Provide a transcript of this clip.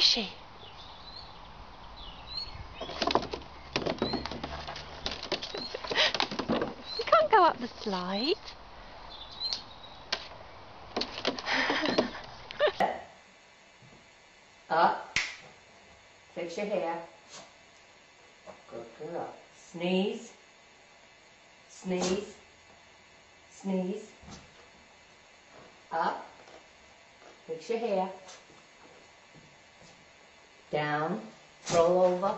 is she? you can't go up the slide. up. Fix your hair. Good girl. Sneeze. Sneeze. Sneeze. Up. Fix your hair. Down. Roll over.